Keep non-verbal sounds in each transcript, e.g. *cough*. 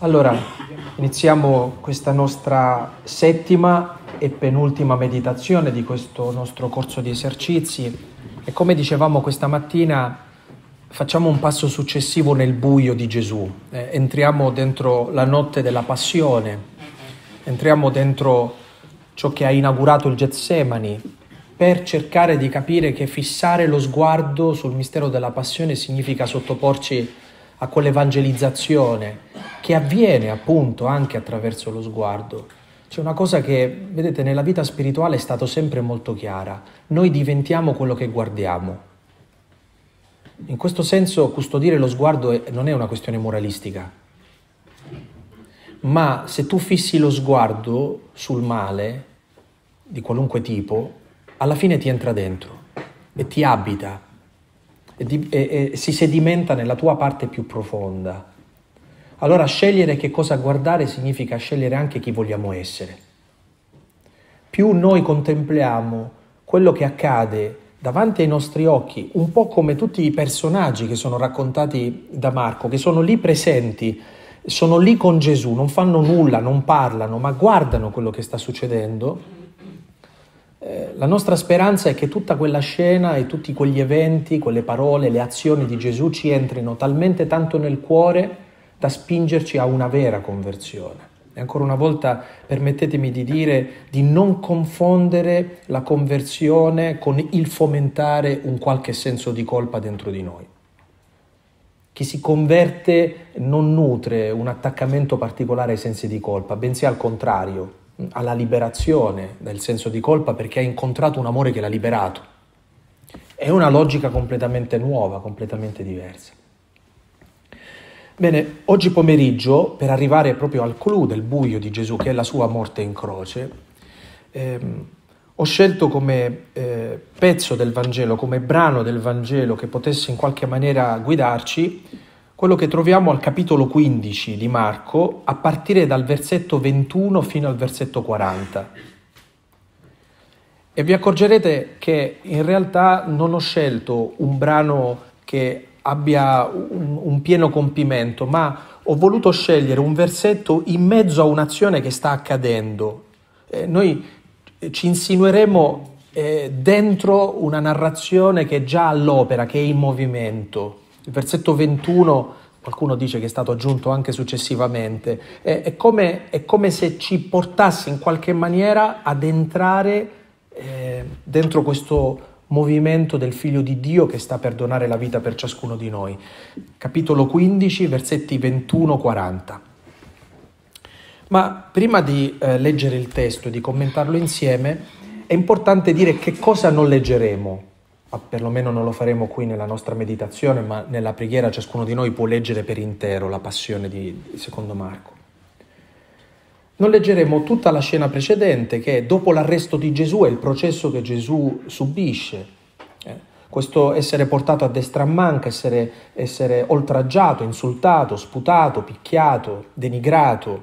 Allora, iniziamo questa nostra settima e penultima meditazione di questo nostro corso di esercizi. E come dicevamo questa mattina facciamo un passo successivo nel buio di Gesù, eh, entriamo dentro la notte della passione, entriamo dentro ciò che ha inaugurato il Getsemani per cercare di capire che fissare lo sguardo sul mistero della passione significa sottoporci a quell'evangelizzazione che avviene appunto anche attraverso lo sguardo. C'è una cosa che, vedete, nella vita spirituale è stato sempre molto chiara. Noi diventiamo quello che guardiamo. In questo senso custodire lo sguardo non è una questione moralistica, ma se tu fissi lo sguardo sul male, di qualunque tipo, alla fine ti entra dentro e ti abita e, e, e si sedimenta nella tua parte più profonda. Allora scegliere che cosa guardare significa scegliere anche chi vogliamo essere. Più noi contempliamo quello che accade davanti ai nostri occhi, un po' come tutti i personaggi che sono raccontati da Marco, che sono lì presenti, sono lì con Gesù, non fanno nulla, non parlano, ma guardano quello che sta succedendo, eh, la nostra speranza è che tutta quella scena e tutti quegli eventi, quelle parole, le azioni di Gesù ci entrino talmente tanto nel cuore da spingerci a una vera conversione. E ancora una volta permettetemi di dire di non confondere la conversione con il fomentare un qualche senso di colpa dentro di noi. Chi si converte non nutre un attaccamento particolare ai sensi di colpa, bensì al contrario, alla liberazione dal senso di colpa perché ha incontrato un amore che l'ha liberato. È una logica completamente nuova, completamente diversa. Bene, oggi pomeriggio, per arrivare proprio al clou del buio di Gesù, che è la sua morte in croce, ehm, ho scelto come eh, pezzo del Vangelo, come brano del Vangelo che potesse in qualche maniera guidarci, quello che troviamo al capitolo 15 di Marco, a partire dal versetto 21 fino al versetto 40. E vi accorgerete che in realtà non ho scelto un brano che abbia un, un pieno compimento, ma ho voluto scegliere un versetto in mezzo a un'azione che sta accadendo. Eh, noi ci insinueremo eh, dentro una narrazione che è già all'opera, che è in movimento. Il versetto 21, qualcuno dice che è stato aggiunto anche successivamente, è, è, come, è come, se ci portasse in qualche maniera ad entrare eh, dentro questo movimento del Figlio di Dio che sta per donare la vita per ciascuno di noi. Capitolo 15, versetti 21-40. Ma prima di eh, leggere il testo e di commentarlo insieme, è importante dire che cosa non leggeremo perlomeno non lo faremo qui nella nostra meditazione, ma nella preghiera ciascuno di noi può leggere per intero la passione di, di secondo Marco. Non leggeremo tutta la scena precedente che dopo l'arresto di Gesù è il processo che Gesù subisce. Eh, questo essere portato a destra a manca, essere, essere oltraggiato, insultato, sputato, picchiato, denigrato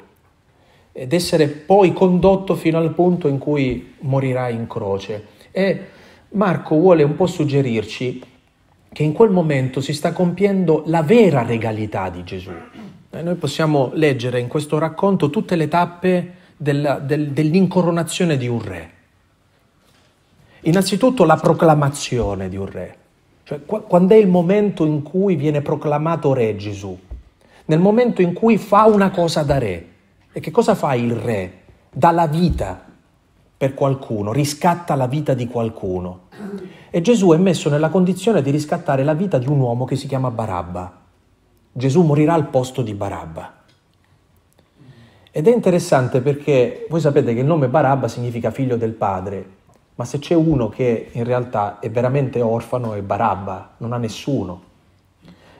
ed essere poi condotto fino al punto in cui morirà in croce. E Marco vuole un po' suggerirci che in quel momento si sta compiendo la vera regalità di Gesù. E noi possiamo leggere in questo racconto tutte le tappe del, del, dell'incoronazione di un re. Innanzitutto la proclamazione di un re, cioè quando è il momento in cui viene proclamato re Gesù, nel momento in cui fa una cosa da re. E che cosa fa il re? Dà la vita per qualcuno, riscatta la vita di qualcuno. E Gesù è messo nella condizione di riscattare la vita di un uomo che si chiama Barabba. Gesù morirà al posto di Barabba. Ed è interessante perché voi sapete che il nome Barabba significa figlio del padre, ma se c'è uno che in realtà è veramente orfano è Barabba, non ha nessuno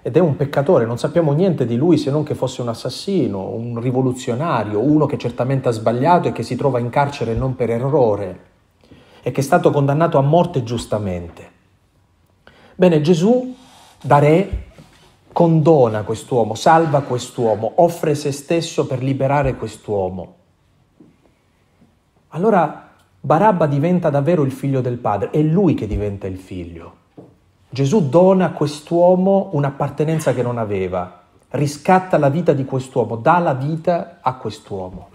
ed è un peccatore, non sappiamo niente di lui se non che fosse un assassino, un rivoluzionario, uno che certamente ha sbagliato e che si trova in carcere non per errore e che è stato condannato a morte giustamente. Bene, Gesù da re condona quest'uomo, salva quest'uomo, offre se stesso per liberare quest'uomo. Allora Barabba diventa davvero il figlio del padre, è lui che diventa il figlio. Gesù dona a quest'uomo un'appartenenza che non aveva, riscatta la vita di quest'uomo, dà la vita a quest'uomo.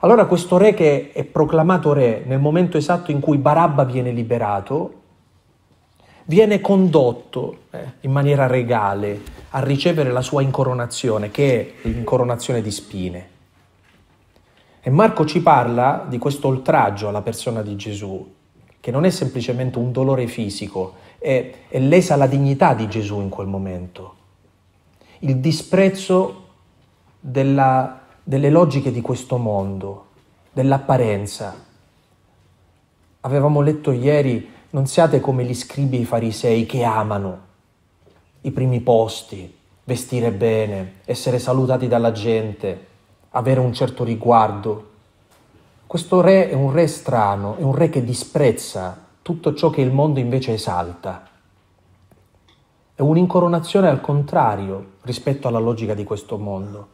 Allora questo re che è proclamato re nel momento esatto in cui Barabba viene liberato, viene condotto eh, in maniera regale a ricevere la sua incoronazione, che è l'incoronazione di spine. E Marco ci parla di questo oltraggio alla persona di Gesù, che non è semplicemente un dolore fisico, è, è lesa la dignità di Gesù in quel momento, il disprezzo della, delle logiche di questo mondo, dell'apparenza. Avevamo letto ieri non siate come gli scribi e i farisei che amano i primi posti, vestire bene, essere salutati dalla gente, avere un certo riguardo. Questo re è un re strano, è un re che disprezza tutto ciò che il mondo invece esalta. È un'incoronazione al contrario rispetto alla logica di questo mondo.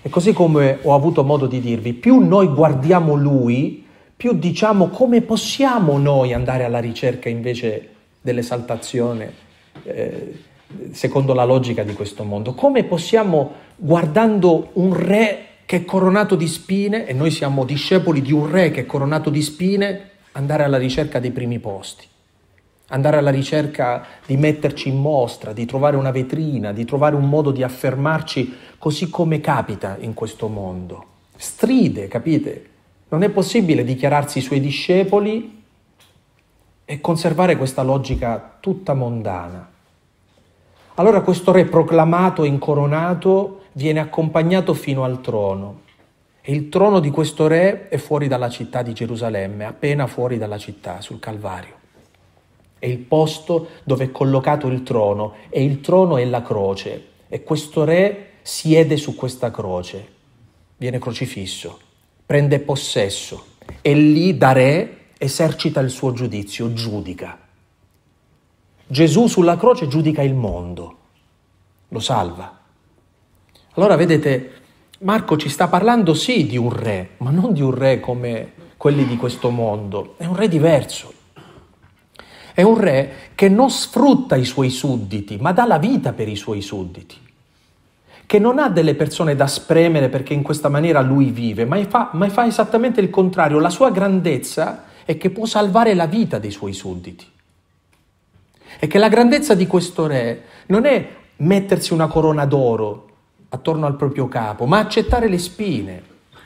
E così come ho avuto modo di dirvi, più noi guardiamo lui, più diciamo come possiamo noi andare alla ricerca invece dell'esaltazione eh, secondo la logica di questo mondo. Come possiamo, guardando un re che è coronato di spine, e noi siamo discepoli di un re che è coronato di spine, andare alla ricerca dei primi posti, andare alla ricerca di metterci in mostra, di trovare una vetrina, di trovare un modo di affermarci così come capita in questo mondo. Stride, capite? Non è possibile dichiararsi suoi discepoli e conservare questa logica tutta mondana. Allora questo re proclamato e incoronato viene accompagnato fino al trono. E il trono di questo re è fuori dalla città di Gerusalemme, appena fuori dalla città, sul Calvario. È il posto dove è collocato il trono e il trono è la croce e questo re siede su questa croce, viene crocifisso prende possesso e lì da re esercita il suo giudizio, giudica. Gesù sulla croce giudica il mondo, lo salva. Allora vedete, Marco ci sta parlando sì di un re, ma non di un re come quelli di questo mondo, è un re diverso. È un re che non sfrutta i suoi sudditi, ma dà la vita per i suoi sudditi che non ha delle persone da spremere perché in questa maniera lui vive, ma fa, ma fa esattamente il contrario. La sua grandezza è che può salvare la vita dei suoi sudditi. E che la grandezza di questo re non è mettersi una corona d'oro attorno al proprio capo, ma accettare le spine,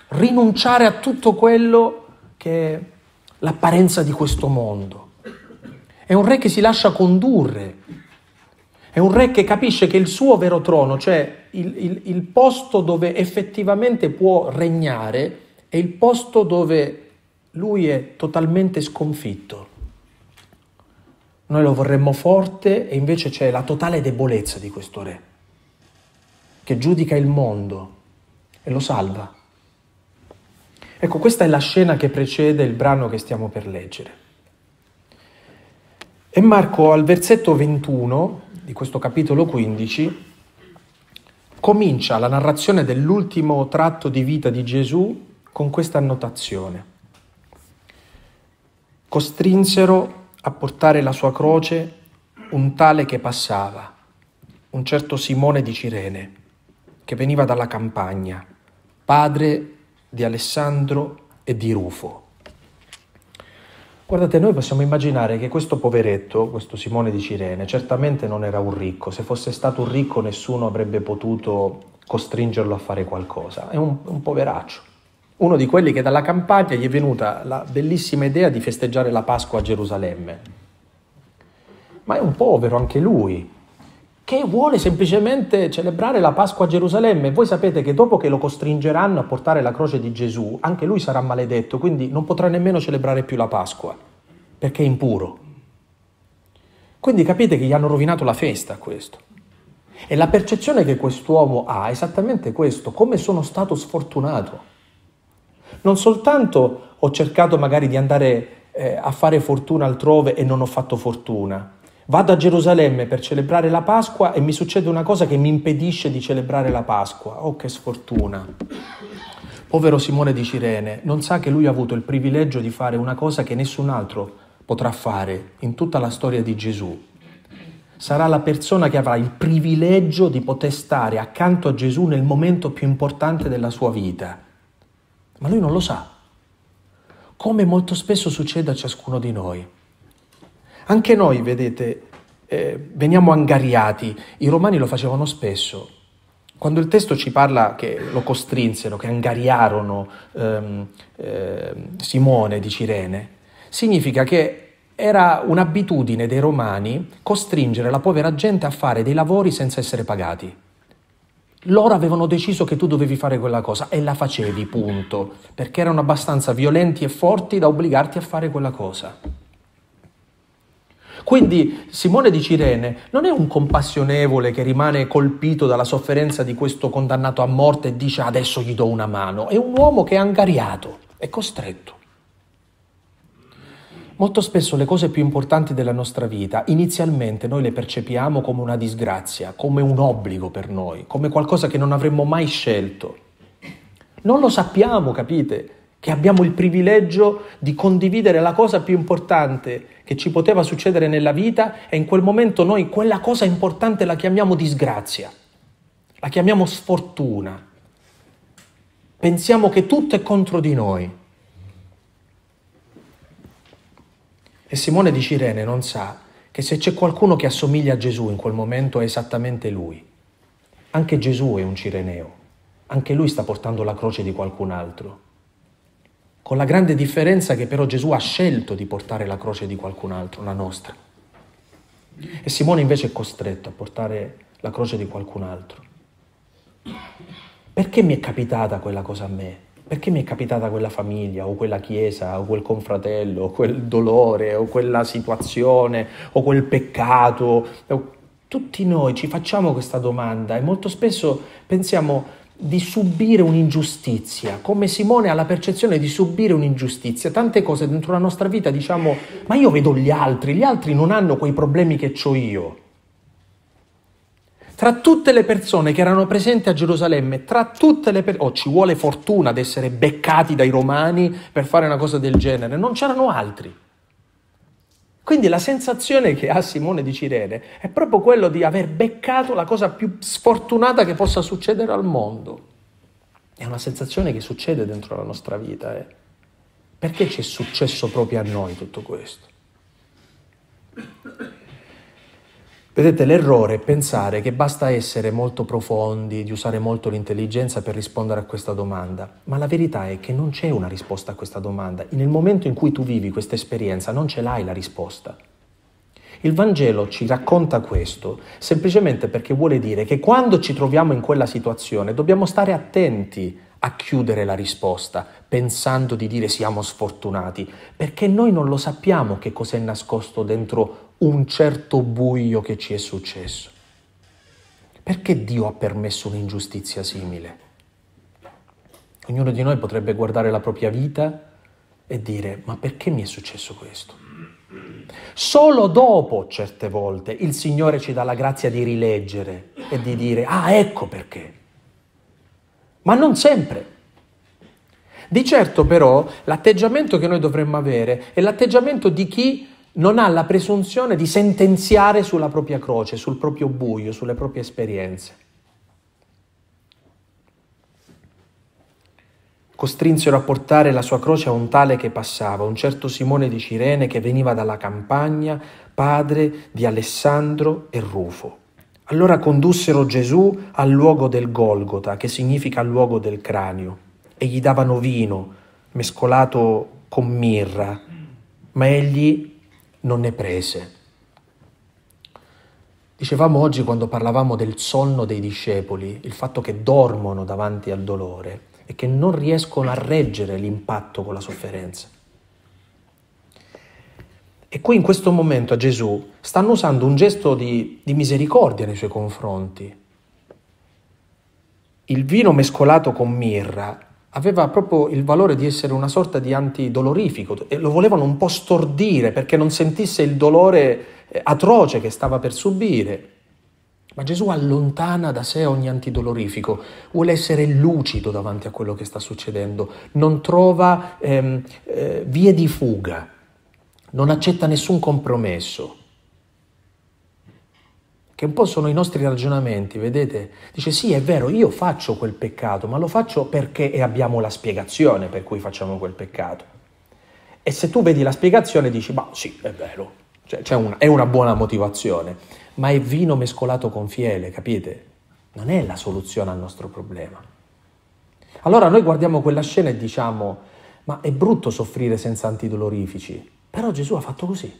rinunciare a tutto quello che è l'apparenza di questo mondo. È un re che si lascia condurre è un re che capisce che il suo vero trono, cioè il, il, il posto dove effettivamente può regnare, è il posto dove lui è totalmente sconfitto. Noi lo vorremmo forte e invece c'è la totale debolezza di questo re, che giudica il mondo e lo salva. Ecco, questa è la scena che precede il brano che stiamo per leggere. E Marco al versetto 21 di questo capitolo 15 comincia la narrazione dell'ultimo tratto di vita di Gesù con questa annotazione. Costrinsero a portare la sua croce un tale che passava, un certo Simone di Cirene, che veniva dalla campagna, padre di Alessandro e di Rufo. Guardate, noi possiamo immaginare che questo poveretto, questo Simone di Cirene, certamente non era un ricco. Se fosse stato un ricco nessuno avrebbe potuto costringerlo a fare qualcosa. È un, un poveraccio. Uno di quelli che dalla campagna gli è venuta la bellissima idea di festeggiare la Pasqua a Gerusalemme. Ma è un povero anche lui, che vuole semplicemente celebrare la Pasqua a Gerusalemme. Voi sapete che dopo che lo costringeranno a portare la croce di Gesù, anche lui sarà maledetto, quindi non potrà nemmeno celebrare più la Pasqua, perché è impuro. Quindi capite che gli hanno rovinato la festa a questo. E la percezione che quest'uomo ha è esattamente questo, come sono stato sfortunato. Non soltanto ho cercato magari di andare eh, a fare fortuna altrove e non ho fatto fortuna, Vado a Gerusalemme per celebrare la Pasqua e mi succede una cosa che mi impedisce di celebrare la Pasqua. Oh, che sfortuna! Povero Simone di Cirene, non sa che lui ha avuto il privilegio di fare una cosa che nessun altro potrà fare in tutta la storia di Gesù. sarà la persona che avrà il privilegio di poter stare accanto a Gesù nel momento più importante della sua vita. Ma lui non lo sa, come molto spesso succede a ciascuno di noi. Anche noi, vedete, eh, veniamo angariati, i romani lo facevano spesso. Quando il testo ci parla che lo costrinsero, che angariarono ehm, eh, Simone di Cirene, significa che era un'abitudine dei romani costringere la povera gente a fare dei lavori senza essere pagati. Loro avevano deciso che tu dovevi fare quella cosa e la facevi, punto, perché erano abbastanza violenti e forti da obbligarti a fare quella cosa. Quindi Simone di Cirene non è un compassionevole che rimane colpito dalla sofferenza di questo condannato a morte e dice adesso gli do una mano, è un uomo che è angariato, è costretto. Molto spesso le cose più importanti della nostra vita inizialmente noi le percepiamo come una disgrazia, come un obbligo per noi, come qualcosa che non avremmo mai scelto. Non lo sappiamo, capite? Che abbiamo il privilegio di condividere la cosa più importante che ci poteva succedere nella vita e in quel momento noi quella cosa importante la chiamiamo disgrazia, la chiamiamo sfortuna. Pensiamo che tutto è contro di noi. E Simone di Cirene non sa che se c'è qualcuno che assomiglia a Gesù in quel momento è esattamente lui. Anche Gesù è un cireneo, anche lui sta portando la croce di qualcun altro. Con la grande differenza che però Gesù ha scelto di portare la croce di qualcun altro, la nostra. E Simone invece è costretto a portare la croce di qualcun altro. Perché mi è capitata quella cosa a me? Perché mi è capitata quella famiglia o quella chiesa o quel confratello o quel dolore o quella situazione o quel peccato? Tutti noi ci facciamo questa domanda e molto spesso pensiamo di subire un'ingiustizia, come Simone ha la percezione di subire un'ingiustizia. Tante cose dentro la nostra vita diciamo, ma io vedo gli altri, gli altri non hanno quei problemi che ho io. Tra tutte le persone che erano presenti a Gerusalemme, tra tutte le persone, oh, ci vuole fortuna ad essere beccati dai romani per fare una cosa del genere, non c'erano altri. Quindi la sensazione che ha Simone di Cirene è proprio quello di aver beccato la cosa più sfortunata che possa succedere al mondo. È una sensazione che succede dentro la nostra vita. Eh? Perché ci è successo proprio a noi tutto questo? Vedete, l'errore è pensare che basta essere molto profondi, di usare molto l'intelligenza per rispondere a questa domanda, ma la verità è che non c'è una risposta a questa domanda. Nel momento in cui tu vivi questa esperienza non ce l'hai la risposta. Il Vangelo ci racconta questo semplicemente perché vuole dire che quando ci troviamo in quella situazione dobbiamo stare attenti a chiudere la risposta pensando di dire siamo sfortunati, perché noi non lo sappiamo che cos'è nascosto dentro un certo buio che ci è successo. Perché Dio ha permesso un'ingiustizia simile? Ognuno di noi potrebbe guardare la propria vita e dire, ma perché mi è successo questo? Solo dopo, certe volte, il Signore ci dà la grazia di rileggere e di dire, ah, ecco perché. Ma non sempre. Di certo però l'atteggiamento che noi dovremmo avere è l'atteggiamento di chi non ha la presunzione di sentenziare sulla propria croce, sul proprio buio, sulle proprie esperienze. Costrinsero a portare la sua croce a un tale che passava, un certo Simone di Cirene che veniva dalla campagna, padre di Alessandro e Rufo. Allora condussero Gesù al luogo del Golgota, che significa luogo del cranio, e gli davano vino mescolato con mirra, ma egli non ne prese. Dicevamo oggi quando parlavamo del sonno dei discepoli, il fatto che dormono davanti al dolore e che non riescono a reggere l'impatto con la sofferenza. E qui in questo momento a Gesù stanno usando un gesto di, di misericordia nei suoi confronti. Il vino mescolato con mirra aveva proprio il valore di essere una sorta di antidolorifico e lo volevano un po' stordire perché non sentisse il dolore eh, atroce che stava per subire. Ma Gesù allontana da sé ogni antidolorifico, vuole essere lucido davanti a quello che sta succedendo, non trova ehm, eh, vie di fuga, non accetta nessun compromesso. Che un po' sono i nostri ragionamenti, vedete? Dice sì, è vero, io faccio quel peccato, ma lo faccio perché e abbiamo la spiegazione per cui facciamo quel peccato. E se tu vedi la spiegazione dici, ma sì, è vero, cioè, una, è una buona motivazione, ma è vino mescolato con fiele, capite? Non è la soluzione al nostro problema. Allora noi guardiamo quella scena e diciamo, ma è brutto soffrire senza antidolorifici, però Gesù ha fatto così.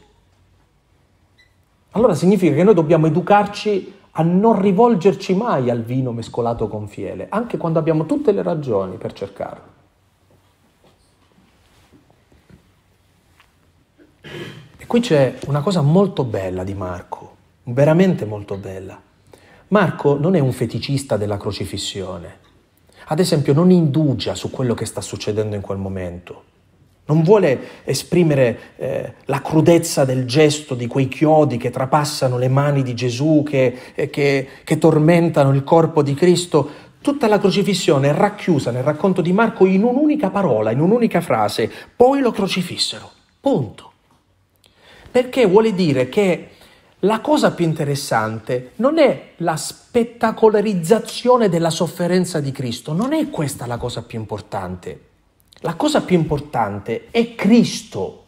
Allora significa che noi dobbiamo educarci a non rivolgerci mai al vino mescolato con fiele, anche quando abbiamo tutte le ragioni per cercarlo. E qui c'è una cosa molto bella di Marco, veramente molto bella. Marco non è un feticista della crocifissione. Ad esempio, non indugia su quello che sta succedendo in quel momento. Non vuole esprimere eh, la crudezza del gesto di quei chiodi che trapassano le mani di Gesù, che, eh, che, che tormentano il corpo di Cristo. Tutta la crocifissione è racchiusa nel racconto di Marco in un'unica parola, in un'unica frase. Poi lo crocifissero. Punto. Perché vuole dire che la cosa più interessante non è la spettacolarizzazione della sofferenza di Cristo, non è questa la cosa più importante. La cosa più importante è Cristo.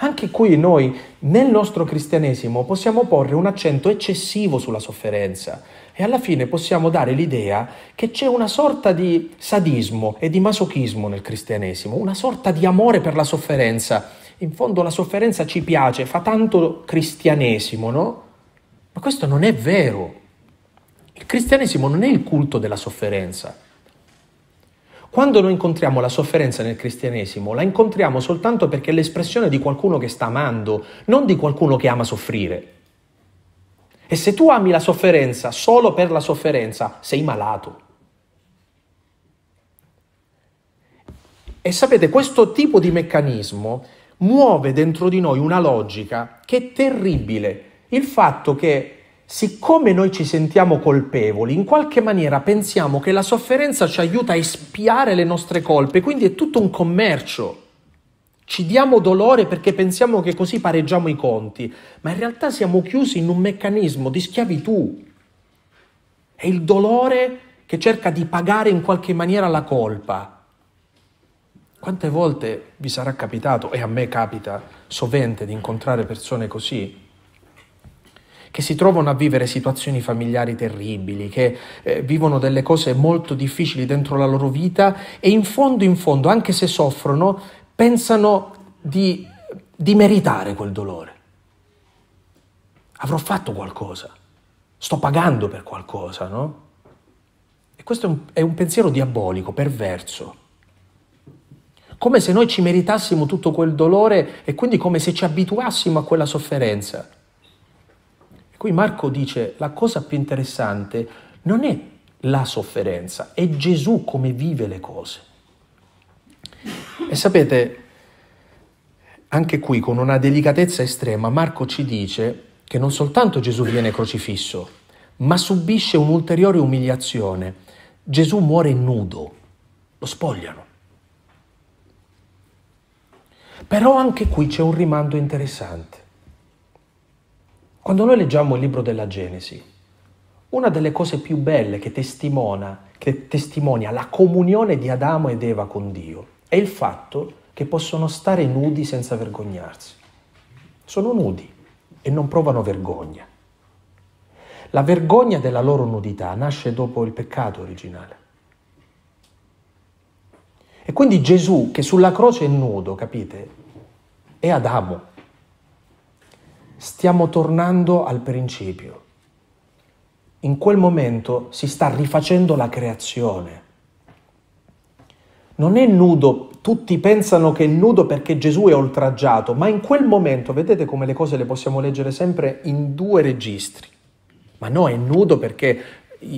Anche qui noi nel nostro cristianesimo possiamo porre un accento eccessivo sulla sofferenza e alla fine possiamo dare l'idea che c'è una sorta di sadismo e di masochismo nel cristianesimo, una sorta di amore per la sofferenza. In fondo la sofferenza ci piace, fa tanto cristianesimo, no? Ma questo non è vero. Il cristianesimo non è il culto della sofferenza. Quando noi incontriamo la sofferenza nel cristianesimo, la incontriamo soltanto perché è l'espressione di qualcuno che sta amando, non di qualcuno che ama soffrire. E se tu ami la sofferenza solo per la sofferenza, sei malato. E sapete, questo tipo di meccanismo muove dentro di noi una logica che è terribile. Il fatto che siccome noi ci sentiamo colpevoli, in qualche maniera pensiamo che la sofferenza ci aiuta a espiare le nostre colpe, quindi è tutto un commercio. Ci diamo dolore perché pensiamo che così pareggiamo i conti, ma in realtà siamo chiusi in un meccanismo di schiavitù. È il dolore che cerca di pagare in qualche maniera la colpa. Quante volte vi sarà capitato, e a me capita sovente di incontrare persone così, che si trovano a vivere situazioni familiari terribili, che eh, vivono delle cose molto difficili dentro la loro vita e in fondo, in fondo, anche se soffrono, pensano di, di meritare quel dolore. Avrò fatto qualcosa, sto pagando per qualcosa, no? E questo è un, è un pensiero diabolico, perverso come se noi ci meritassimo tutto quel dolore e quindi come se ci abituassimo a quella sofferenza. Qui Marco dice la cosa più interessante non è la sofferenza, è Gesù come vive le cose. E sapete, anche qui con una delicatezza estrema, Marco ci dice che non soltanto Gesù viene crocifisso, ma subisce un'ulteriore umiliazione. Gesù muore nudo, lo spogliano. Però anche qui c'è un rimando interessante. Quando noi leggiamo il libro della Genesi, una delle cose più belle che che testimonia la comunione di Adamo ed Eva con Dio è il fatto che possono stare nudi senza vergognarsi. Sono nudi e non provano vergogna. La vergogna della loro nudità nasce dopo il peccato originale. E quindi Gesù, che sulla croce è nudo, capite, è Adamo stiamo tornando al principio. In quel momento si sta rifacendo la creazione. Non è nudo, tutti pensano che è nudo perché Gesù è oltraggiato, ma in quel momento, vedete come le cose le possiamo leggere sempre in due registri. Ma no, è nudo perché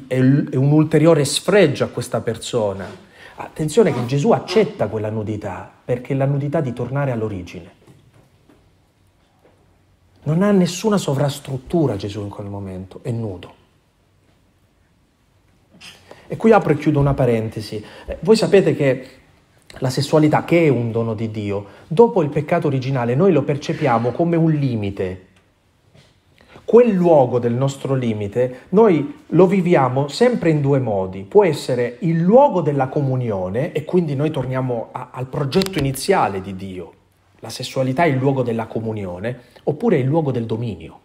è un ulteriore sfregio a questa persona. Attenzione che Gesù accetta quella nudità perché è la nudità di tornare all'origine. Non ha nessuna sovrastruttura Gesù in quel momento, è nudo. E qui apro e chiudo una parentesi. Eh, voi sapete che la sessualità, che è un dono di Dio, dopo il peccato originale noi lo percepiamo come un limite, quel luogo del nostro limite noi lo viviamo sempre in due modi. Può essere il luogo della comunione e quindi noi torniamo a, al progetto iniziale di Dio. La sessualità è il luogo della comunione oppure è il luogo del dominio.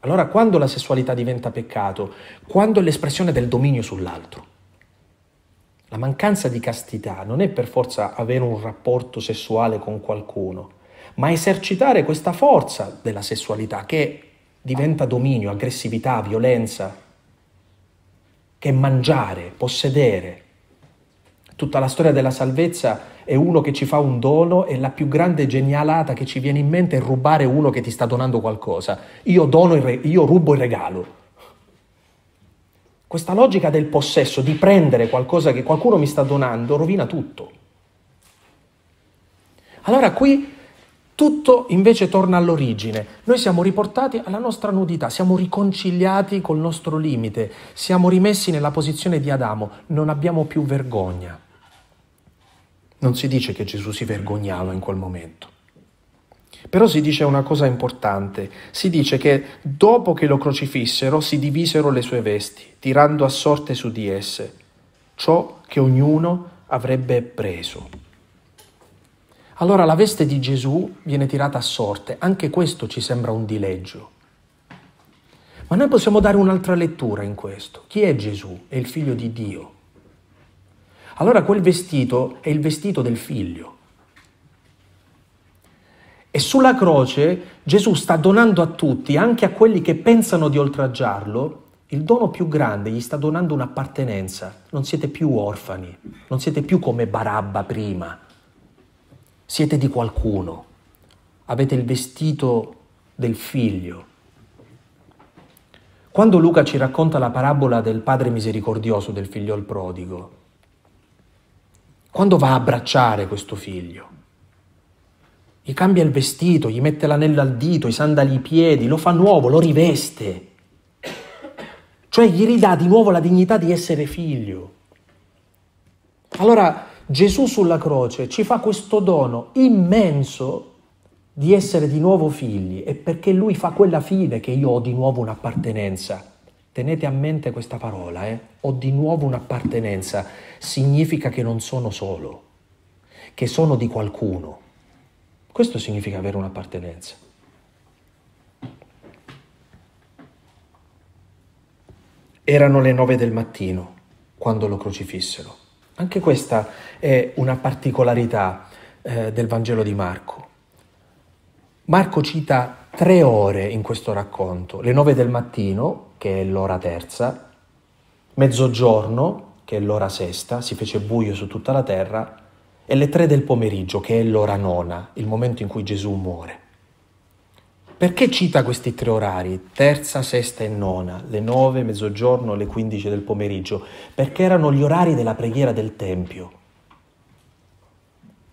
Allora quando la sessualità diventa peccato? Quando è l'espressione del dominio sull'altro. La mancanza di castità non è per forza avere un rapporto sessuale con qualcuno, ma esercitare questa forza della sessualità che diventa dominio, aggressività, violenza, che è mangiare, possedere. Tutta la storia della salvezza è uno che ci fa un dono e la più grande genialata che ci viene in mente è rubare uno che ti sta donando qualcosa. Io, re- io rubo il regalo. Questa logica del possesso, di prendere qualcosa che qualcuno mi sta donando, rovina tutto. Allora qui tutto invece torna all'origine. Noi siamo riportati alla nostra nudità, siamo riconciliati col nostro limite, siamo rimessi nella posizione di Adamo, non abbiamo più vergogna. Non si dice che Gesù si vergognava in quel momento. Però si dice una cosa importante, si dice che dopo che lo crocifissero si divisero le sue vesti, tirando a sorte su di esse ciò che ognuno avrebbe preso. Allora la veste di Gesù viene tirata a sorte, anche questo ci sembra un dileggio. Ma noi possiamo dare un'altra lettura in questo. Chi è Gesù? È il figlio di Dio. Allora quel vestito è il vestito del figlio. E sulla croce Gesù sta donando a tutti, anche a quelli che pensano di oltraggiarlo, il dono più grande, gli sta donando un'appartenenza. Non siete più orfani, non siete più come Barabba prima siete di qualcuno, avete il vestito del figlio. Quando Luca ci racconta la parabola del padre misericordioso del figliol prodigo, quando va a abbracciare questo figlio, gli cambia il vestito, gli mette l'anello al dito, i sandali ai piedi, lo fa nuovo, lo riveste, cioè gli ridà di nuovo la dignità di essere figlio. Allora Gesù sulla croce ci fa questo dono immenso di essere di nuovo figli e perché lui fa quella fine che io ho di nuovo un'appartenenza. Tenete a mente questa parola, eh? ho di nuovo un'appartenenza, significa che non sono solo, che sono di qualcuno. Questo significa avere un'appartenenza. Erano le nove del mattino quando lo crocifissero. Anche questa è una particolarità eh, del Vangelo di Marco. Marco cita tre ore in questo racconto, le nove del mattino, che è l'ora terza, mezzogiorno, che è l'ora sesta, si fece buio su tutta la terra, e le tre del pomeriggio, che è l'ora nona, il momento in cui Gesù muore. Perché cita questi tre orari, terza, sesta e nona, le nove, mezzogiorno, le quindici del pomeriggio? Perché erano gli orari della preghiera del Tempio.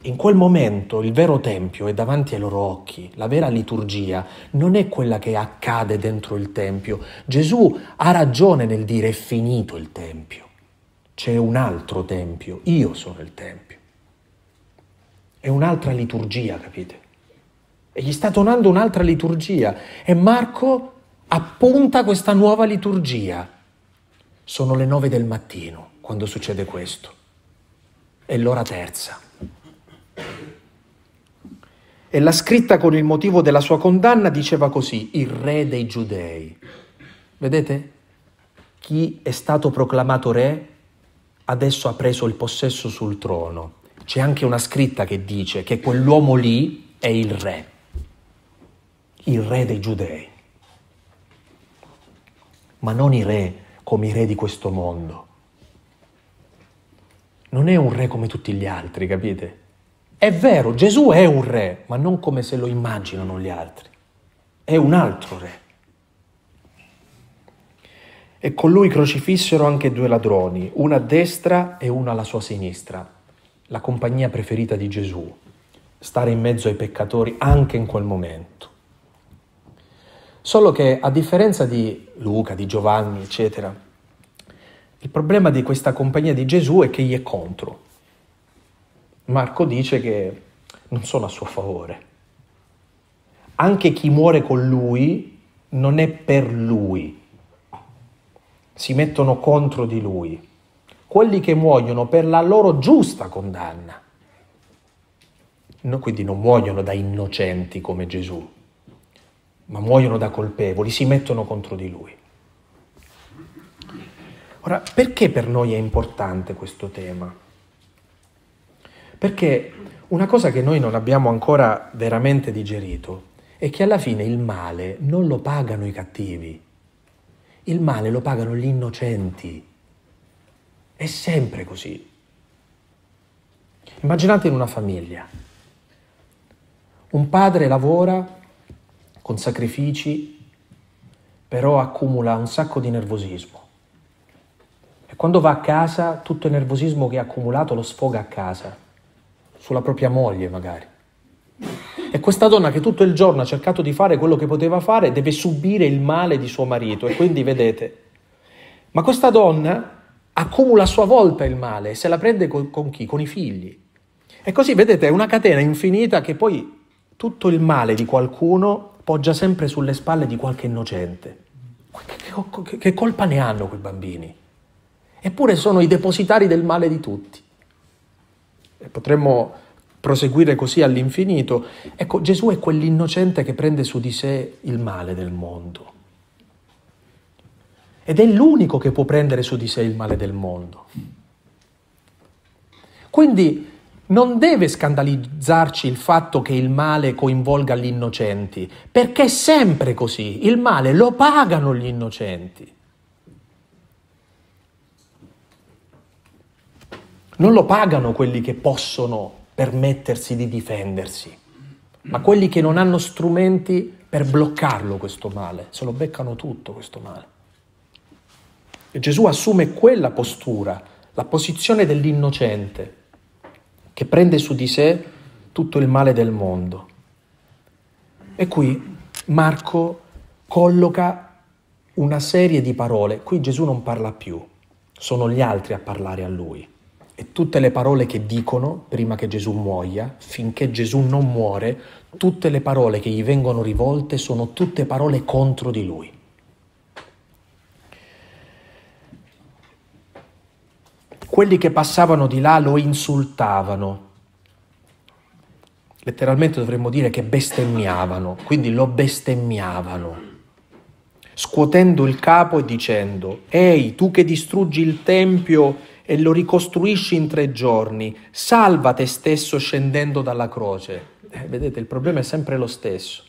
In quel momento il vero Tempio è davanti ai loro occhi, la vera liturgia non è quella che accade dentro il Tempio. Gesù ha ragione nel dire è finito il Tempio, c'è un altro Tempio, io sono il Tempio. È un'altra liturgia, capite? e gli sta donando un'altra liturgia e Marco appunta questa nuova liturgia. Sono le nove del mattino quando succede questo. È l'ora terza. E la scritta con il motivo della sua condanna diceva così, il re dei giudei. Vedete? Chi è stato proclamato re adesso ha preso il possesso sul trono. C'è anche una scritta che dice che quell'uomo lì è il re il re dei giudei, ma non i re come i re di questo mondo. Non è un re come tutti gli altri, capite? È vero, Gesù è un re, ma non come se lo immaginano gli altri. È un altro re. E con lui crocifissero anche due ladroni, una a destra e una alla sua sinistra, la compagnia preferita di Gesù, stare in mezzo ai peccatori anche in quel momento. Solo che a differenza di Luca, di Giovanni, eccetera, il problema di questa compagnia di Gesù è che gli è contro. Marco dice che non sono a suo favore. Anche chi muore con lui non è per lui, si mettono contro di lui, quelli che muoiono per la loro giusta condanna. No, quindi non muoiono da innocenti come Gesù, ma muoiono da colpevoli, si mettono contro di lui. Ora, perché per noi è importante questo tema? Perché una cosa che noi non abbiamo ancora veramente digerito è che alla fine il male non lo pagano i cattivi, il male lo pagano gli innocenti. È sempre così. Immaginate in una famiglia. Un padre lavora con sacrifici, però accumula un sacco di nervosismo. E quando va a casa, tutto il nervosismo che ha accumulato lo sfoga a casa, sulla propria moglie magari. E questa donna che tutto il giorno ha cercato di fare quello che poteva fare deve subire il male di suo marito. E quindi vedete, ma questa donna accumula a sua volta il male e se la prende con, con chi? Con i figli. E così vedete, è una catena infinita che poi tutto il male di qualcuno poggia sempre sulle spalle di qualche innocente. Che, che, che colpa ne hanno quei bambini? Eppure sono i depositari del male di tutti. Potremmo proseguire così all'infinito. Ecco, Gesù è quell'innocente che prende su di sé il male del mondo. Ed è l'unico che può prendere su di sé il male del mondo. Quindi non deve scandalizzarci il fatto che il male coinvolga gli innocenti, perché è sempre così, il male lo pagano gli innocenti. Non lo pagano quelli che possono permettersi di difendersi, ma quelli che non hanno strumenti per bloccarlo questo male, se lo beccano tutto questo male. E Gesù assume quella postura, la posizione dell'innocente, che prende su di sé tutto il male del mondo. E qui Marco colloca una serie di parole, qui Gesù non parla più, sono gli altri a parlare a lui e tutte le parole che dicono prima che Gesù muoia, finché Gesù non muore, tutte le parole che gli vengono rivolte sono tutte parole contro di lui. Quelli che passavano di là lo insultavano. Letteralmente dovremmo dire che bestemmiavano, quindi lo bestemmiavano scuotendo il capo e dicendo, Ehi, tu che distruggi il Tempio e lo ricostruisci in tre giorni, salva te stesso scendendo dalla croce. Eh, vedete, il problema è sempre lo stesso.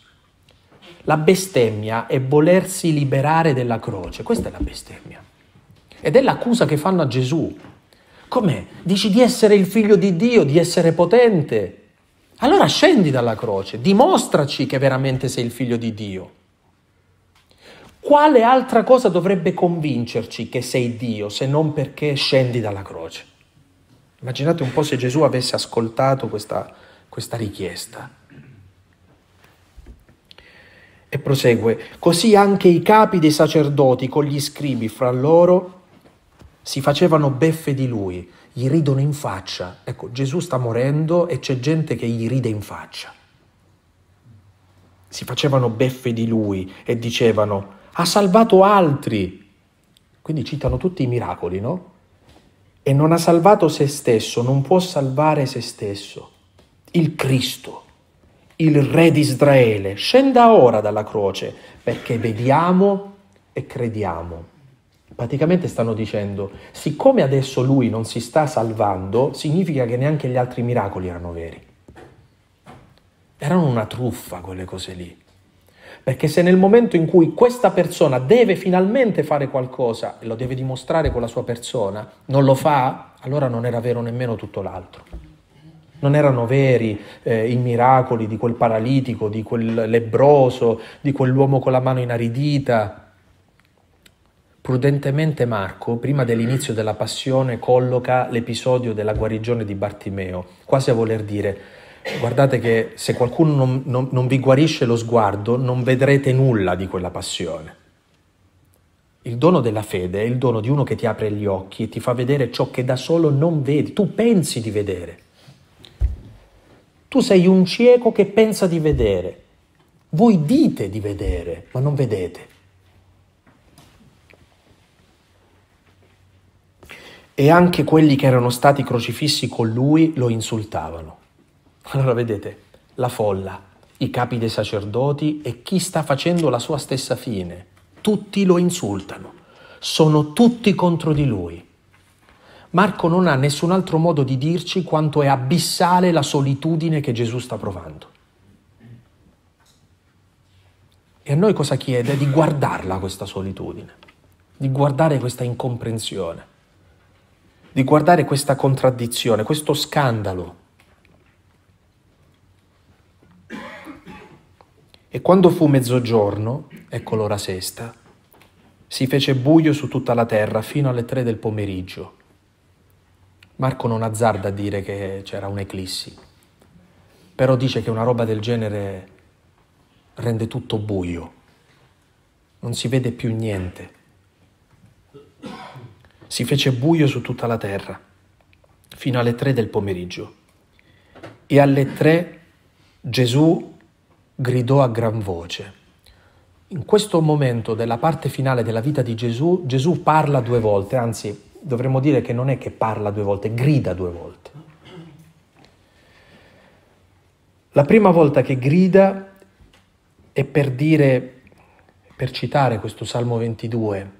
La bestemmia è volersi liberare della croce, questa è la bestemmia. Ed è l'accusa che fanno a Gesù. Com'è? Dici di essere il figlio di Dio, di essere potente. Allora scendi dalla croce, dimostraci che veramente sei il figlio di Dio. Quale altra cosa dovrebbe convincerci che sei Dio se non perché scendi dalla croce? Immaginate un po' se Gesù avesse ascoltato questa, questa richiesta. E prosegue, così anche i capi dei sacerdoti con gli scribi fra loro si facevano beffe di lui, gli ridono in faccia. Ecco, Gesù sta morendo e c'è gente che gli ride in faccia. Si facevano beffe di lui e dicevano, ha salvato altri. Quindi citano tutti i miracoli, no? E non ha salvato se stesso, non può salvare se stesso. Il Cristo, il Re di Israele, scenda ora dalla croce perché vediamo e crediamo. Praticamente stanno dicendo, siccome adesso lui non si sta salvando, significa che neanche gli altri miracoli erano veri. Erano una truffa quelle cose lì. Perché se nel momento in cui questa persona deve finalmente fare qualcosa e lo deve dimostrare con la sua persona, non lo fa, allora non era vero nemmeno tutto l'altro. Non erano veri eh, i miracoli di quel paralitico, di quel lebroso, di quell'uomo con la mano inaridita. Prudentemente Marco, prima dell'inizio della passione, colloca l'episodio della guarigione di Bartimeo, quasi a voler dire Guardate che se qualcuno non, non, non vi guarisce lo sguardo, non vedrete nulla di quella passione. Il dono della fede è il dono di uno che ti apre gli occhi e ti fa vedere ciò che da solo non vedi, tu pensi di vedere. Tu sei un cieco che pensa di vedere. Voi dite di vedere, ma non vedete. E anche quelli che erano stati crocifissi con lui lo insultavano. Allora vedete, la folla, i capi dei sacerdoti e chi sta facendo la sua stessa fine, tutti lo insultano, sono tutti contro di lui. Marco non ha nessun altro modo di dirci quanto è abissale la solitudine che Gesù sta provando. E a noi cosa chiede? Di guardarla questa solitudine, di guardare questa incomprensione, di guardare questa contraddizione, questo scandalo. E quando fu mezzogiorno, ecco l'ora sesta, si fece buio su tutta la terra fino alle tre del pomeriggio. Marco non azzarda a dire che c'era un'eclissi, però dice che una roba del genere rende tutto buio, non si vede più niente. Si fece buio su tutta la terra, fino alle tre del pomeriggio. E alle tre Gesù gridò a gran voce. In questo momento della parte finale della vita di Gesù, Gesù parla due volte, anzi dovremmo dire che non è che parla due volte, grida due volte. La prima volta che grida e per dire, per citare questo Salmo 22,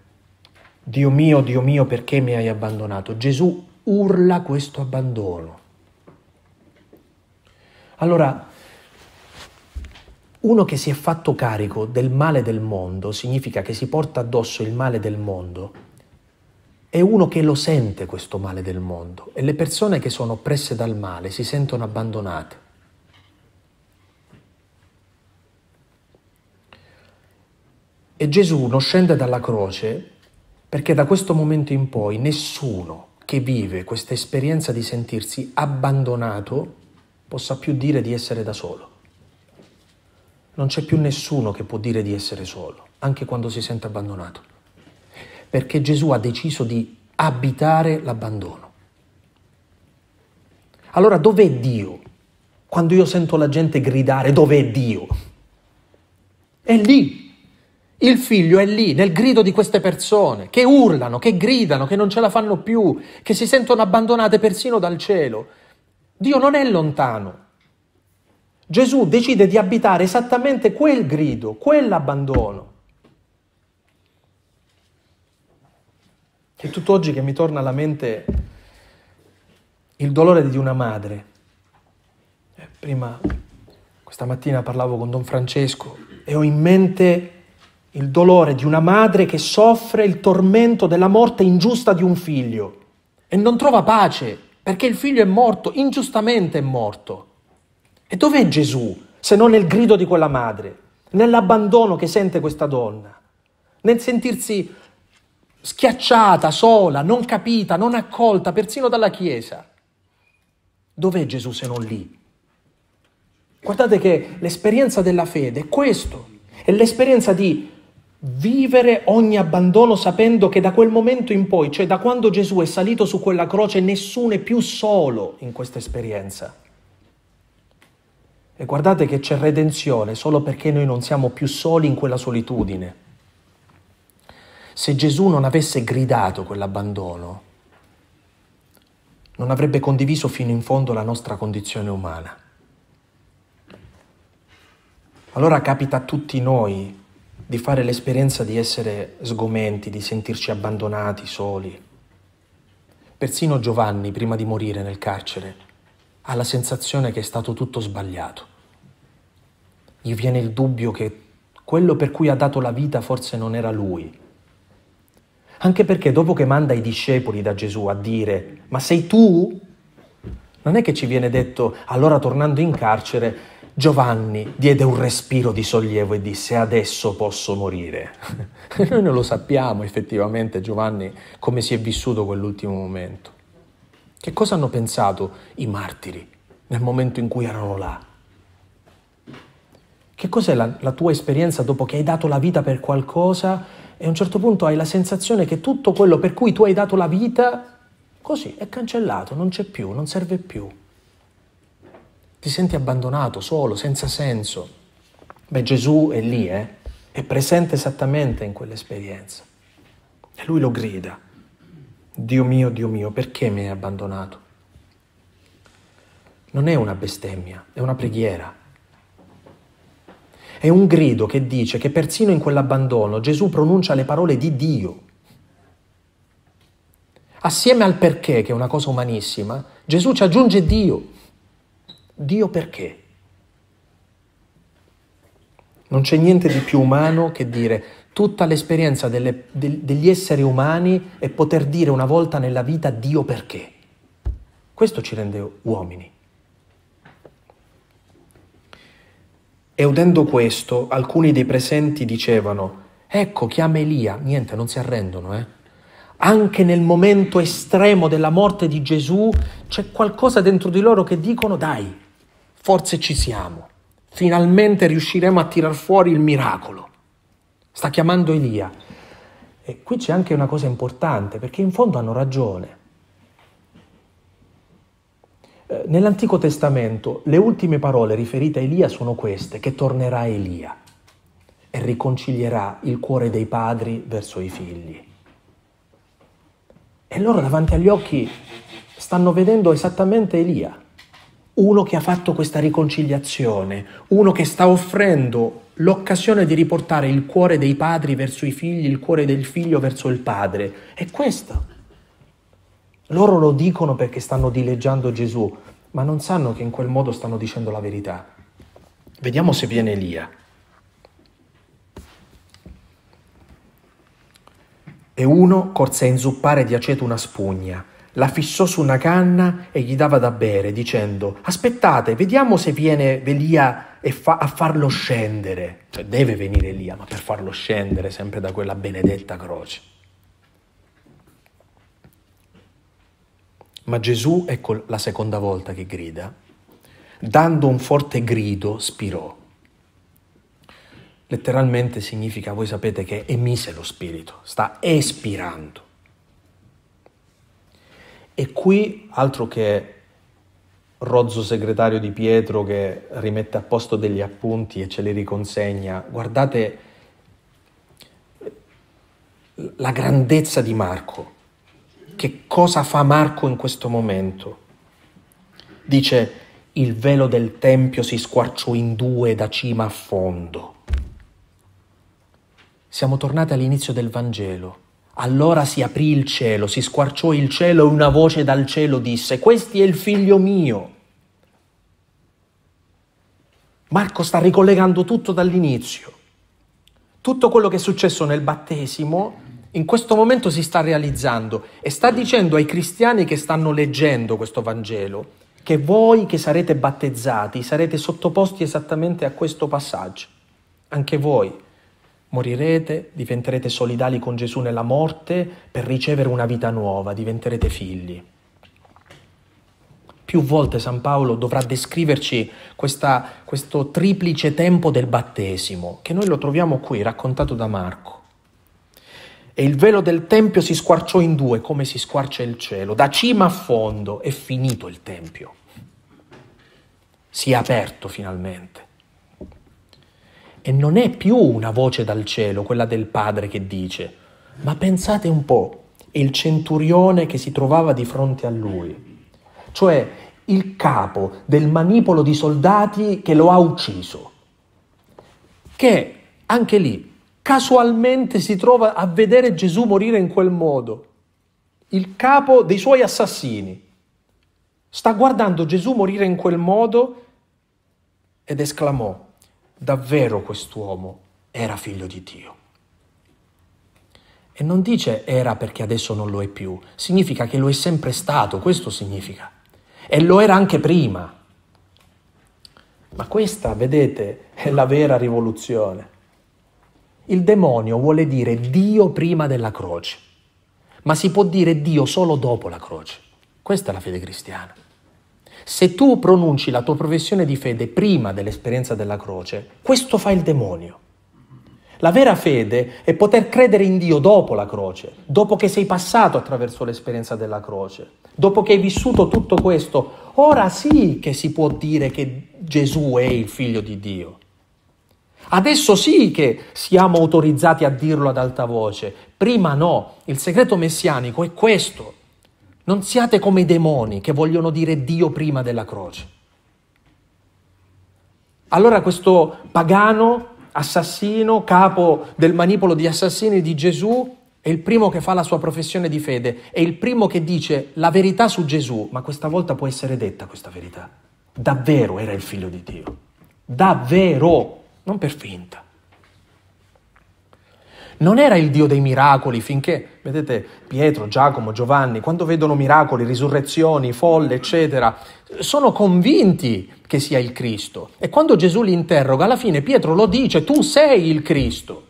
Dio mio, Dio mio, perché mi hai abbandonato? Gesù urla questo abbandono. Allora, uno che si è fatto carico del male del mondo significa che si porta addosso il male del mondo. È uno che lo sente questo male del mondo e le persone che sono oppresse dal male si sentono abbandonate. E Gesù non scende dalla croce perché da questo momento in poi nessuno che vive questa esperienza di sentirsi abbandonato possa più dire di essere da solo. Non c'è più nessuno che può dire di essere solo, anche quando si sente abbandonato, perché Gesù ha deciso di abitare l'abbandono. Allora dov'è Dio? Quando io sento la gente gridare, dov'è Dio? È lì, il figlio è lì nel grido di queste persone che urlano, che gridano, che non ce la fanno più, che si sentono abbandonate persino dal cielo. Dio non è lontano. Gesù decide di abitare esattamente quel grido, quell'abbandono. E tutt'oggi che mi torna alla mente il dolore di una madre. Eh, prima, questa mattina parlavo con Don Francesco e ho in mente il dolore di una madre che soffre il tormento della morte ingiusta di un figlio e non trova pace perché il figlio è morto, ingiustamente è morto. E dov'è Gesù se non nel grido di quella madre, nell'abbandono che sente questa donna, nel sentirsi schiacciata, sola, non capita, non accolta, persino dalla Chiesa? Dov'è Gesù se non lì? Guardate che l'esperienza della fede è questo, è l'esperienza di Vivere ogni abbandono sapendo che da quel momento in poi, cioè da quando Gesù è salito su quella croce, nessuno è più solo in questa esperienza. E guardate che c'è redenzione solo perché noi non siamo più soli in quella solitudine. Se Gesù non avesse gridato quell'abbandono, non avrebbe condiviso fino in fondo la nostra condizione umana. Allora capita a tutti noi di fare l'esperienza di essere sgomenti, di sentirci abbandonati, soli. Persino Giovanni, prima di morire nel carcere, ha la sensazione che è stato tutto sbagliato. Gli viene il dubbio che quello per cui ha dato la vita forse non era lui. Anche perché dopo che manda i discepoli da Gesù a dire, ma sei tu? Non è che ci viene detto, allora tornando in carcere, Giovanni diede un respiro di sollievo e disse adesso posso morire. *laughs* Noi non lo sappiamo effettivamente Giovanni come si è vissuto quell'ultimo momento. Che cosa hanno pensato i martiri nel momento in cui erano là? Che cos'è la, la tua esperienza dopo che hai dato la vita per qualcosa e a un certo punto hai la sensazione che tutto quello per cui tu hai dato la vita, così è cancellato, non c'è più, non serve più ti senti abbandonato, solo, senza senso. Beh, Gesù è lì, eh? è presente esattamente in quell'esperienza. E lui lo grida. Dio mio, Dio mio, perché mi hai abbandonato? Non è una bestemmia, è una preghiera. È un grido che dice che persino in quell'abbandono Gesù pronuncia le parole di Dio. Assieme al perché, che è una cosa umanissima, Gesù ci aggiunge Dio. Dio perché? Non c'è niente di più umano che dire tutta l'esperienza delle, de, degli esseri umani e poter dire una volta nella vita Dio perché. Questo ci rende uomini. E udendo questo, alcuni dei presenti dicevano, ecco, chiama Elia. Niente, non si arrendono, eh. Anche nel momento estremo della morte di Gesù c'è qualcosa dentro di loro che dicono, dai, forse ci siamo. Finalmente riusciremo a tirar fuori il miracolo. Sta chiamando Elia. E qui c'è anche una cosa importante, perché in fondo hanno ragione. Eh, nell'Antico Testamento le ultime parole riferite a Elia sono queste, che tornerà Elia e riconcilierà il cuore dei padri verso i figli. E loro davanti agli occhi stanno vedendo esattamente Elia uno che ha fatto questa riconciliazione, uno che sta offrendo l'occasione di riportare il cuore dei padri verso i figli, il cuore del figlio verso il padre. È questo. Loro lo dicono perché stanno dileggiando Gesù, ma non sanno che in quel modo stanno dicendo la verità. Vediamo se viene Elia. E uno corse a inzuppare di aceto una spugna la fissò su una canna e gli dava da bere, dicendo: Aspettate, vediamo se viene Elia fa- a farlo scendere. Cioè, deve venire Elia, ma per farlo scendere sempre da quella benedetta croce. Ma Gesù, ecco la seconda volta che grida, dando un forte grido, spirò. Letteralmente significa, voi sapete che emise lo spirito, sta espirando. E qui, altro che rozzo segretario di Pietro che rimette a posto degli appunti e ce li riconsegna, guardate la grandezza di Marco. Che cosa fa Marco in questo momento? Dice, il velo del Tempio si squarciò in due da cima a fondo. Siamo tornati all'inizio del Vangelo. Allora si aprì il cielo, si squarciò il cielo e una voce dal cielo disse, Questi è il figlio mio. Marco sta ricollegando tutto dall'inizio. Tutto quello che è successo nel battesimo in questo momento si sta realizzando e sta dicendo ai cristiani che stanno leggendo questo Vangelo che voi che sarete battezzati sarete sottoposti esattamente a questo passaggio. Anche voi Morirete, diventerete solidali con Gesù nella morte per ricevere una vita nuova, diventerete figli. Più volte San Paolo dovrà descriverci questa, questo triplice tempo del battesimo, che noi lo troviamo qui raccontato da Marco. E il velo del Tempio si squarciò in due, come si squarcia il cielo. Da cima a fondo è finito il Tempio. Si è aperto finalmente. E non è più una voce dal cielo, quella del padre che dice, ma pensate un po', il centurione che si trovava di fronte a lui, cioè il capo del manipolo di soldati che lo ha ucciso, che anche lì casualmente si trova a vedere Gesù morire in quel modo, il capo dei suoi assassini. Sta guardando Gesù morire in quel modo ed esclamò, davvero quest'uomo era figlio di Dio. E non dice era perché adesso non lo è più, significa che lo è sempre stato, questo significa. E lo era anche prima. Ma questa, vedete, è la vera rivoluzione. Il demonio vuole dire Dio prima della croce, ma si può dire Dio solo dopo la croce. Questa è la fede cristiana. Se tu pronunci la tua professione di fede prima dell'esperienza della croce, questo fa il demonio. La vera fede è poter credere in Dio dopo la croce, dopo che sei passato attraverso l'esperienza della croce, dopo che hai vissuto tutto questo. Ora sì che si può dire che Gesù è il figlio di Dio. Adesso sì che siamo autorizzati a dirlo ad alta voce, prima no. Il segreto messianico è questo. Non siate come i demoni che vogliono dire Dio prima della croce. Allora questo pagano, assassino, capo del manipolo di assassini di Gesù, è il primo che fa la sua professione di fede, è il primo che dice la verità su Gesù, ma questa volta può essere detta questa verità. Davvero era il figlio di Dio. Davvero, non per finta. Non era il Dio dei miracoli finché, vedete, Pietro, Giacomo, Giovanni, quando vedono miracoli, risurrezioni, folle, eccetera, sono convinti che sia il Cristo. E quando Gesù li interroga, alla fine Pietro lo dice, tu sei il Cristo.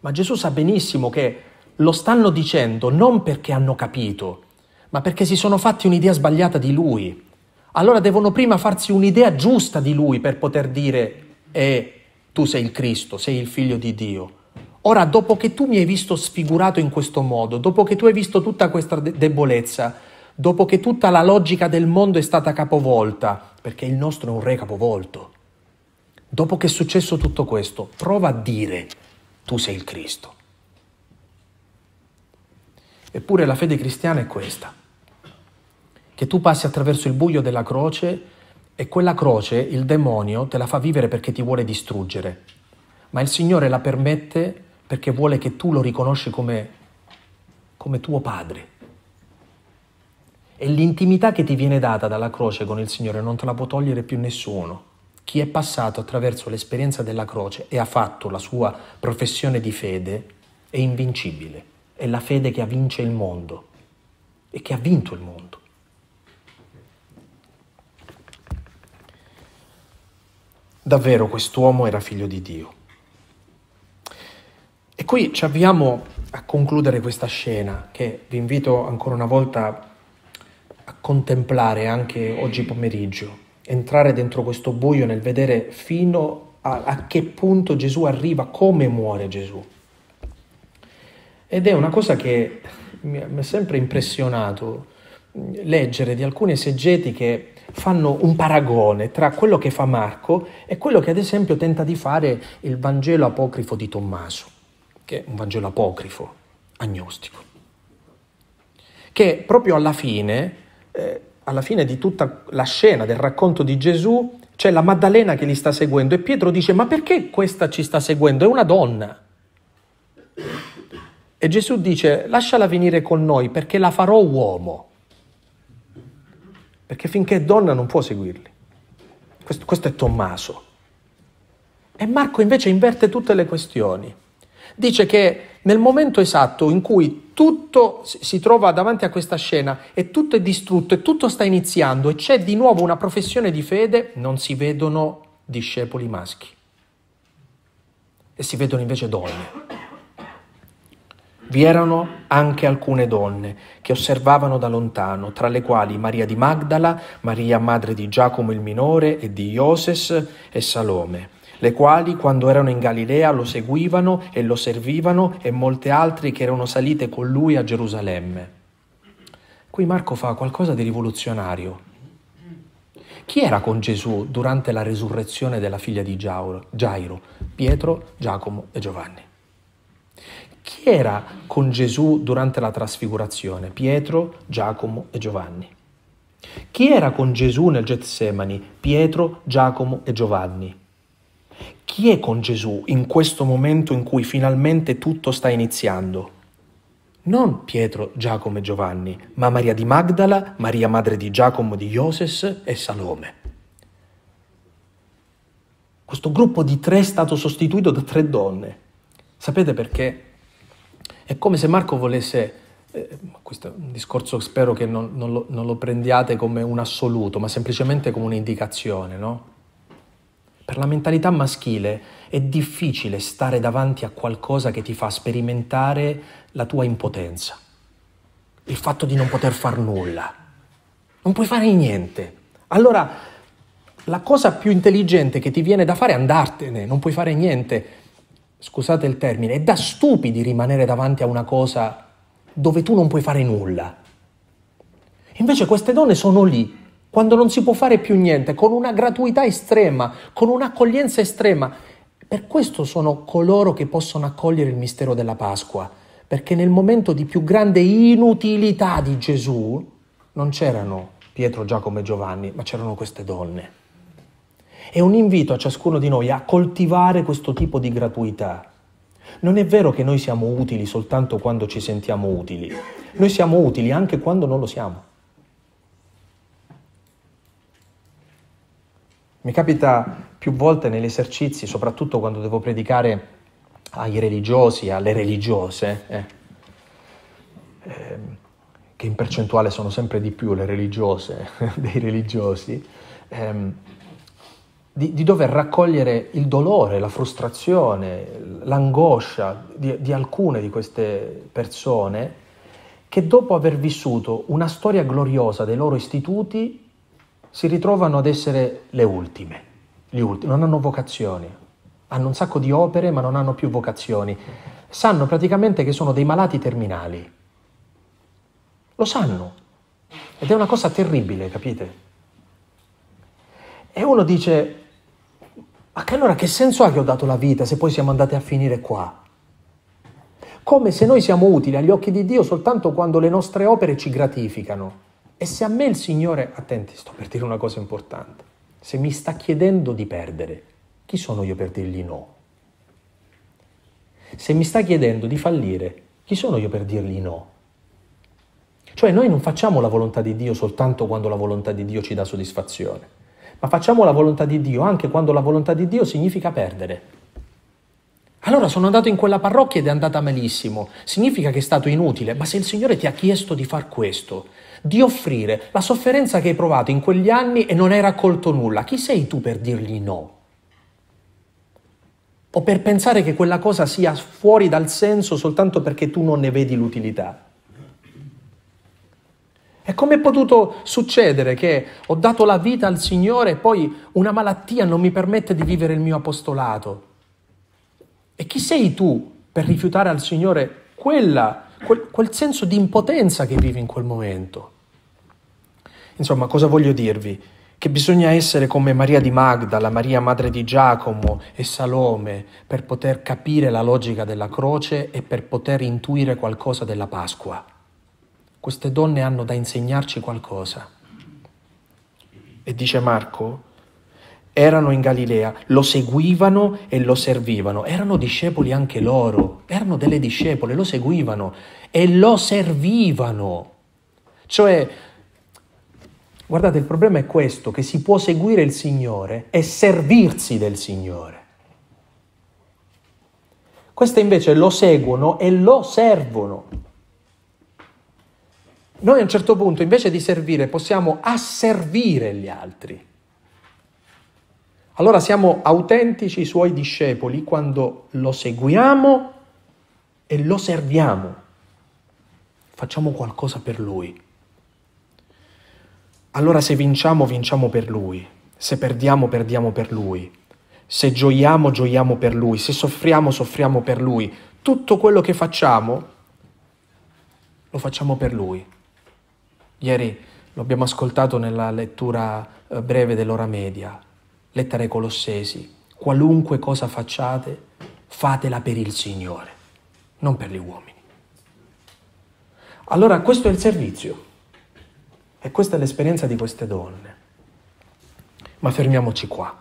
Ma Gesù sa benissimo che lo stanno dicendo non perché hanno capito, ma perché si sono fatti un'idea sbagliata di lui. Allora devono prima farsi un'idea giusta di lui per poter dire, eh, tu sei il Cristo, sei il figlio di Dio. Ora, dopo che tu mi hai visto sfigurato in questo modo, dopo che tu hai visto tutta questa debolezza, dopo che tutta la logica del mondo è stata capovolta, perché il nostro è un re capovolto, dopo che è successo tutto questo, prova a dire, tu sei il Cristo. Eppure la fede cristiana è questa, che tu passi attraverso il buio della croce e quella croce il demonio te la fa vivere perché ti vuole distruggere, ma il Signore la permette perché vuole che tu lo riconosci come, come tuo padre. E l'intimità che ti viene data dalla croce con il Signore non te la può togliere più nessuno. Chi è passato attraverso l'esperienza della croce e ha fatto la sua professione di fede è invincibile. È la fede che vince il mondo e che ha vinto il mondo. Davvero quest'uomo era figlio di Dio. E qui ci avviamo a concludere questa scena che vi invito ancora una volta a contemplare anche oggi pomeriggio entrare dentro questo buio nel vedere fino a, a che punto Gesù arriva, come muore Gesù. Ed è una cosa che mi ha sempre impressionato leggere di alcuni esegeti che fanno un paragone tra quello che fa Marco e quello che ad esempio tenta di fare il Vangelo apocrifo di Tommaso, che è un Vangelo apocrifo, agnostico, che proprio alla fine eh, alla fine di tutta la scena del racconto di Gesù c'è la Maddalena che li sta seguendo e Pietro dice ma perché questa ci sta seguendo? È una donna. E Gesù dice lasciala venire con noi perché la farò uomo. Perché finché è donna non può seguirli. Questo, questo è Tommaso. E Marco invece inverte tutte le questioni dice che nel momento esatto in cui tutto si trova davanti a questa scena e tutto è distrutto e tutto sta iniziando e c'è di nuovo una professione di fede, non si vedono discepoli maschi e si vedono invece donne. Vi erano anche alcune donne che osservavano da lontano, tra le quali Maria di Magdala, Maria madre di Giacomo il minore e di Ioses e Salome le quali quando erano in Galilea lo seguivano e lo servivano e molte altre che erano salite con lui a Gerusalemme. Qui Marco fa qualcosa di rivoluzionario. Chi era con Gesù durante la resurrezione della figlia di Gairo? Pietro, Giacomo e Giovanni. Chi era con Gesù durante la trasfigurazione? Pietro, Giacomo e Giovanni. Chi era con Gesù nel Getsemani? Pietro, Giacomo e Giovanni. Chi è con Gesù in questo momento in cui finalmente tutto sta iniziando? Non Pietro, Giacomo e Giovanni, ma Maria di Magdala, Maria madre di Giacomo di Ioses e Salome. Questo gruppo di tre è stato sostituito da tre donne. Sapete perché? È come se Marco volesse, eh, questo è un discorso spero che non, non, lo, non lo prendiate come un assoluto, ma semplicemente come un'indicazione, no? Per la mentalità maschile è difficile stare davanti a qualcosa che ti fa sperimentare la tua impotenza, il fatto di non poter far nulla. Non puoi fare niente. Allora, la cosa più intelligente che ti viene da fare è andartene, non puoi fare niente. Scusate il termine, è da stupidi rimanere davanti a una cosa dove tu non puoi fare nulla. Invece queste donne sono lì quando non si può fare più niente, con una gratuità estrema, con un'accoglienza estrema. Per questo sono coloro che possono accogliere il mistero della Pasqua, perché nel momento di più grande inutilità di Gesù non c'erano Pietro, Giacomo e Giovanni, ma c'erano queste donne. È un invito a ciascuno di noi a coltivare questo tipo di gratuità. Non è vero che noi siamo utili soltanto quando ci sentiamo utili, noi siamo utili anche quando non lo siamo. Mi capita più volte negli esercizi, soprattutto quando devo predicare ai religiosi, alle religiose, eh, eh, che in percentuale sono sempre di più le religiose *laughs* dei religiosi, ehm, di, di, dover raccogliere il dolore, la frustrazione, l'angoscia di, di alcune di queste persone che dopo aver vissuto una storia gloriosa dei loro istituti si ritrovano ad essere le ultime, gli ultimi, non hanno vocazioni, hanno un sacco di opere ma non hanno più vocazioni, sanno praticamente che sono dei malati terminali, lo sanno ed è una cosa terribile, capite? E uno dice, ma che allora che senso ha che ho dato la vita se poi siamo andati a finire qua? Come se noi siamo utili agli occhi di Dio soltanto quando le nostre opere ci gratificano. E se a me il Signore, attenti, sto per dire una cosa importante, se mi sta chiedendo di perdere, chi sono io per dirgli no? Se mi sta chiedendo di fallire, chi sono io per dirgli no? Cioè noi non facciamo la volontà di Dio soltanto quando la volontà di Dio ci dà soddisfazione, ma facciamo la volontà di Dio anche quando la volontà di Dio significa perdere. Allora sono andato in quella parrocchia ed è andata malissimo, significa che è stato inutile, ma se il Signore ti ha chiesto di far questo, di offrire la sofferenza che hai provato in quegli anni e non hai raccolto nulla, chi sei tu per dirgli no? O per pensare che quella cosa sia fuori dal senso soltanto perché tu non ne vedi l'utilità? E come è potuto succedere che ho dato la vita al Signore e poi una malattia non mi permette di vivere il mio apostolato? E chi sei tu per rifiutare al Signore quella quel, quel senso di impotenza che vivi in quel momento. Insomma, cosa voglio dirvi? Che bisogna essere come Maria di Magda, la Maria madre di Giacomo e Salome per poter capire la logica della croce e per poter intuire qualcosa della Pasqua. Queste donne hanno da insegnarci qualcosa. E dice Marco, erano in Galilea, lo seguivano e lo servivano. Erano discepoli anche loro, erano delle discepole, lo seguivano e lo servivano. Cioè, guardate, il problema è questo, che si può seguire il Signore e servirsi del Signore. Queste invece lo seguono e lo servono. Noi a un certo punto, invece di servire, possiamo asservire gli altri. Allora siamo autentici suoi discepoli quando lo seguiamo e lo serviamo. Facciamo qualcosa per lui. Allora se vinciamo, vinciamo per lui. Se perdiamo, perdiamo per lui. Se gioiamo, gioiamo per lui. Se soffriamo, soffriamo per lui. Tutto quello che facciamo, lo facciamo per lui. Ieri lo abbiamo ascoltato nella lettura eh, breve dell'ora media lettera ai Colossesi, qualunque cosa facciate, fatela per il Signore, non per gli uomini. Allora questo è il servizio e questa è l'esperienza di queste donne. Ma fermiamoci qua,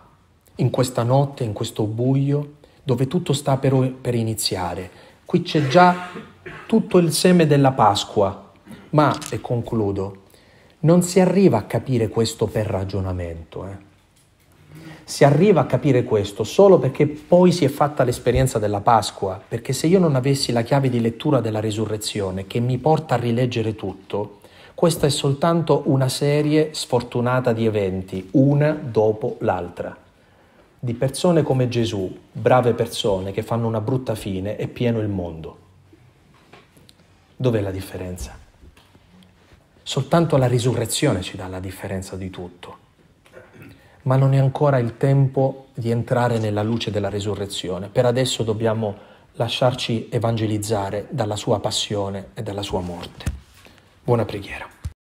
in questa notte, in questo buio, dove tutto sta per, per iniziare. Qui c'è già tutto il seme della Pasqua, ma, e concludo, non si arriva a capire questo per ragionamento. Eh. Si arriva a capire questo solo perché poi si è fatta l'esperienza della Pasqua, perché se io non avessi la chiave di lettura della risurrezione che mi porta a rileggere tutto, questa è soltanto una serie sfortunata di eventi, una dopo l'altra, di persone come Gesù, brave persone che fanno una brutta fine e pieno il mondo. Dov'è la differenza? Soltanto la risurrezione ci dà la differenza di tutto ma non è ancora il tempo di entrare nella luce della risurrezione. Per adesso dobbiamo lasciarci evangelizzare dalla sua passione e dalla sua morte. Buona preghiera.